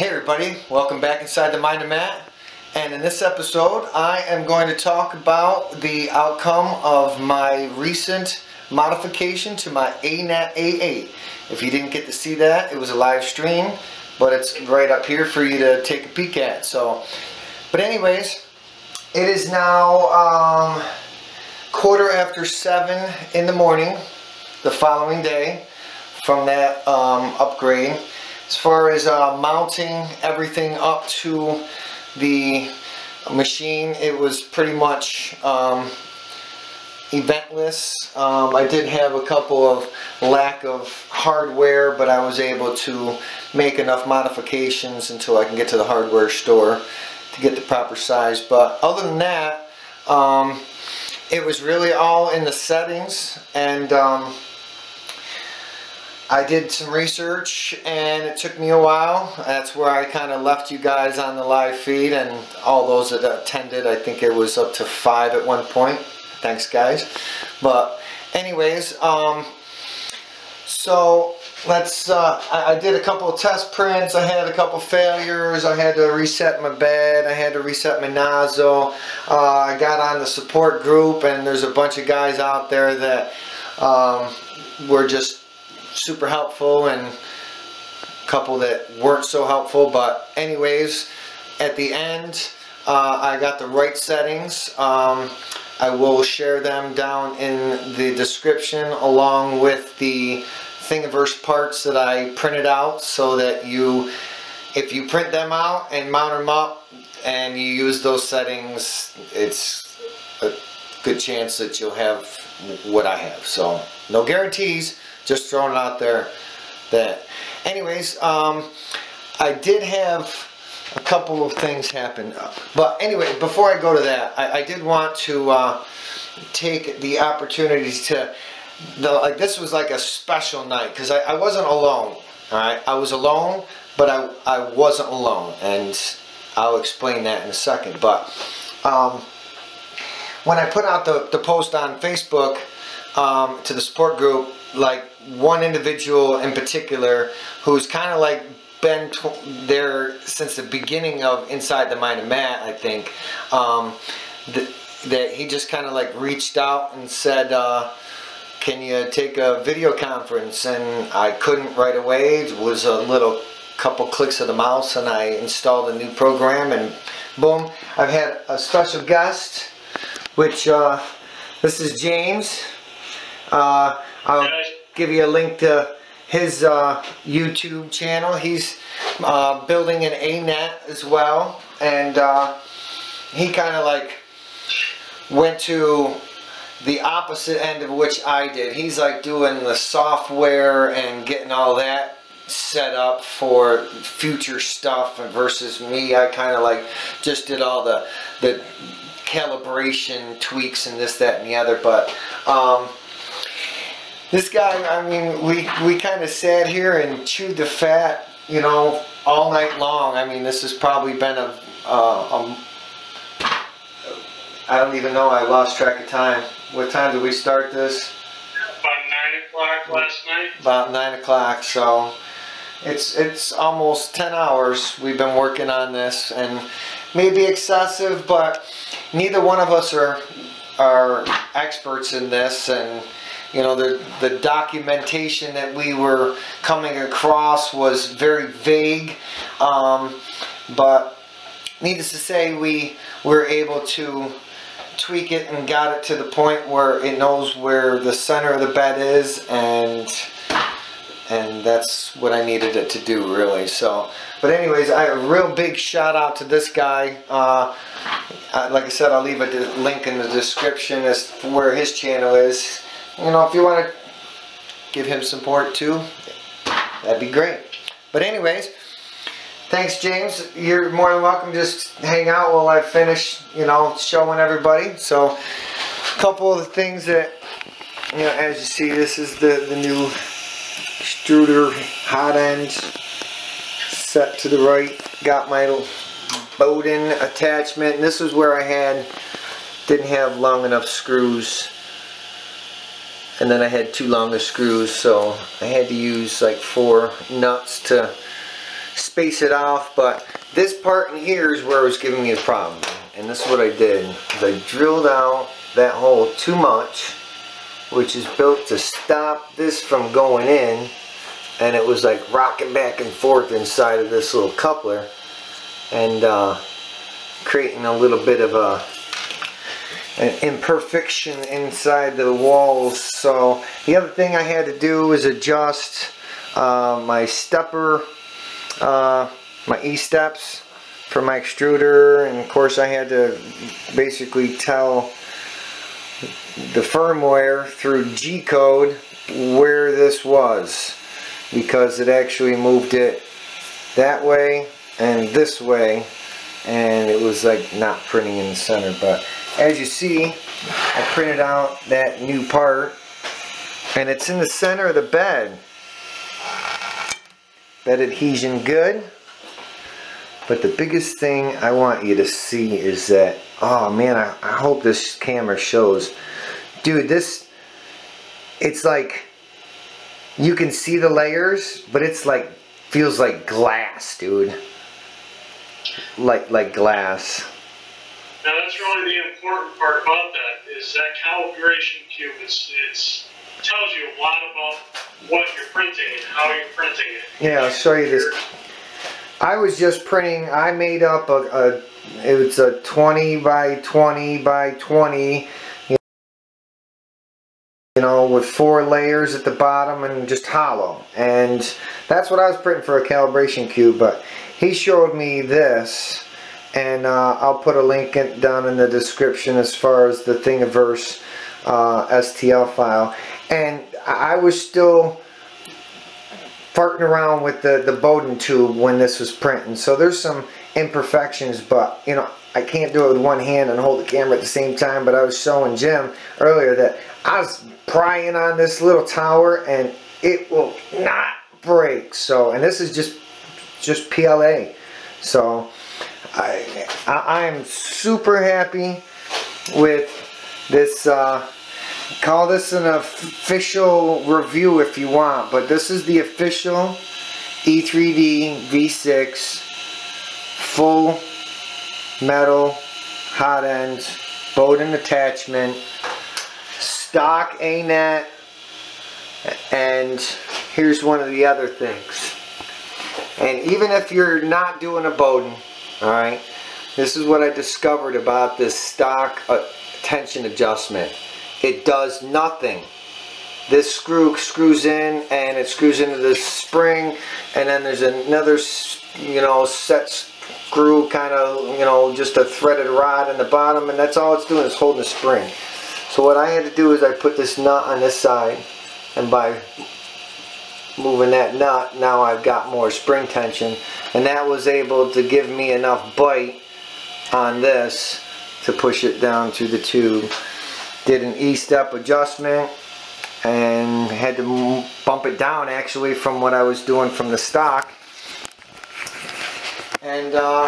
Hey everybody, welcome back inside the Mind of Matt. And in this episode, I am going to talk about the outcome of my recent modification to my Anet A8. If you didn't get to see that, it was a live stream, but it's right up here for you to take a peek at. So, but anyways, it is now um, quarter after seven in the morning, the following day from that um, upgrade. As far as uh, mounting everything up to the machine, it was pretty much um, eventless. Um, I did have a couple of lack of hardware, but I was able to make enough modifications until I can get to the hardware store to get the proper size. But other than that, um, it was really all in the settings and um, I did some research and it took me a while. That's where I kind of left you guys on the live feed and all those that attended. I think it was up to five at one point. Thanks guys. But anyways, um, so let's, uh, I, I, did a couple of test prints. I had a couple failures. I had to reset my bed. I had to reset my nozzle. Uh, I got on the support group and there's a bunch of guys out there that um, were just super helpful and a couple that weren't so helpful but anyways at the end uh, I got the right settings. Um, I will share them down in the description along with the Thingiverse parts that I printed out so that you if you print them out and mount them up and you use those settings it's a good chance that you'll have what I have. So no guarantees just throwing it out there that. Anyways, um, I did have a couple of things happen. But anyway, before I go to that, I, I did want to uh, take the opportunity to, the, like this was like a special night because I, I wasn't alone. All right, I was alone, but I, I wasn't alone, and I'll explain that in a second. But um, when I put out the, the post on Facebook um, to the support group, like one individual in particular who's kind of like been there since the beginning of Inside the Mind of Matt, I think, um, th that he just kind of like reached out and said, uh, can you take a video conference? And I couldn't right away. It was a little couple clicks of the mouse and I installed a new program and boom. I've had a special guest, which uh, this is James. Uh, I'll give you a link to his uh, YouTube channel. He's uh, building an Anet as well. And uh, he kind of like went to the opposite end of which I did. He's like doing the software and getting all that set up for future stuff versus me. I kind of like just did all the, the calibration tweaks and this, that, and the other. But um, this guy, I mean, we, we kind of sat here and chewed the fat, you know, all night long. I mean, this has probably been a, uh, a I don't even know, I lost track of time. What time did we start this? About 9 o'clock last night. About 9 o'clock, so it's it's almost 10 hours we've been working on this and maybe excessive but neither one of us are are experts in this and you know, the, the documentation that we were coming across was very vague. Um, but needless to say, we were able to tweak it and got it to the point where it knows where the center of the bed is and and that's what I needed it to do really so but anyways I a real big shout out to this guy uh, like I said I'll leave a link in the description as where his channel is you know, if you want to give him support too, that'd be great. But anyways, thanks James. You're more than welcome. Just hang out while I finish, you know, showing everybody. So, a couple of the things that, you know, as you see, this is the, the new extruder hot end set to the right. Got my Bowden attachment. And this is where I had, didn't have long enough screws and then I had two longer screws so I had to use like four nuts to space it off, but this part in here is where it was giving me a problem. And this is what I did. I drilled out that hole too much, which is built to stop this from going in. And it was like rocking back and forth inside of this little coupler. And uh, creating a little bit of a an imperfection inside the walls. So the other thing I had to do was adjust uh, my stepper, uh, my E-steps for my extruder. And of course I had to basically tell the firmware through G-code where this was because it actually moved it that way and this way and it was like not printing in the center but as you see I printed out that new part and it's in the center of the bed. Bed adhesion good. But the biggest thing I want you to see is that oh man I, I hope this camera shows. Dude this it's like you can see the layers but it's like feels like glass dude. Like like glass. Now that's really the important part about that is that calibration cube is it's tells you a lot about what you're printing and how you're printing it. Yeah, I'll show you this. I was just printing, I made up a, a it's a 20 by 20 by 20 you know with four layers at the bottom and just hollow and that's what I was printing for a calibration cube but he showed me this and uh, I'll put a link in, down in the description as far as the Thingiverse uh, STL file. And I was still farting around with the, the Bowden tube when this was printing. So there's some imperfections but you know I can't do it with one hand and hold the camera at the same time but I was showing Jim earlier that I was prying on this little tower and it will not break. So and this is just just PLA. So I, I am super happy with this. Uh, call this an official review if you want, but this is the official E3D V6 full metal hot end Bowden attachment stock ANET and here's one of the other things and even if you're not doing a Bowden, alright, this is what I discovered about this stock uh, tension adjustment. It does nothing. This screw screws in and it screws into this spring and then there's another, you know, set screw kind of, you know, just a threaded rod in the bottom and that's all it's doing is holding the spring. So what I had to do is I put this nut on this side and by moving that nut now I've got more spring tension. And that was able to give me enough bite on this to push it down through the tube did an E-step adjustment and had to bump it down actually from what I was doing from the stock. And uh,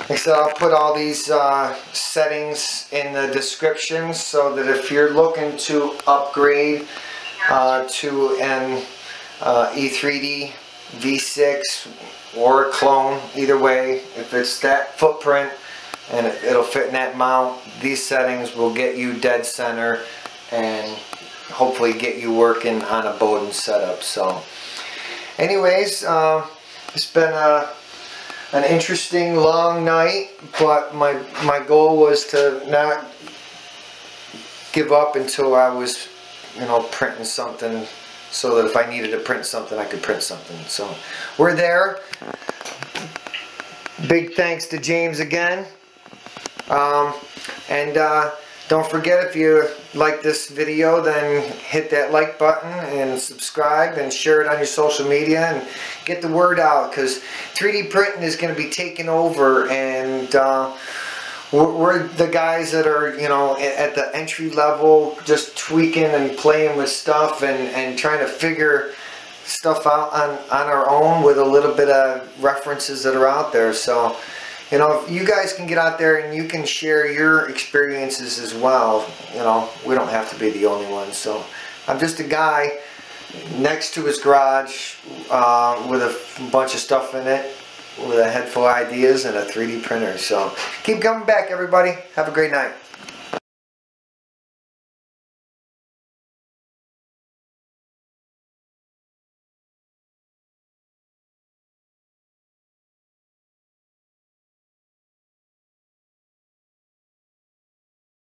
like I said I'll put all these uh, settings in the description so that if you're looking to upgrade uh, to an uh, E3D V6 or a clone either way. If it's that footprint and it, will fit in that mount these settings will get you dead center and hopefully get you working on a Bowden setup. So anyways uh, it's been a an interesting long night but my my goal was to not give up until I was you know printing something so that if I needed to print something, I could print something. So we're there. Big thanks to James again. Um, and uh, don't forget if you like this video, then hit that like button and subscribe and share it on your social media and get the word out because 3D printing is going to be taking over and uh, we're, the guys that are, you know, at the entry level, just tweaking and playing with stuff and, and trying to figure stuff out on, on our own with a little bit of references that are out there. So, you know, you guys can get out there and you can share your experiences as well. You know, we don't have to be the only ones. So, I'm just a guy next to his garage uh, with a bunch of stuff in it, with a head full of ideas and a 3D printer. So keep coming back, everybody. Have a great night.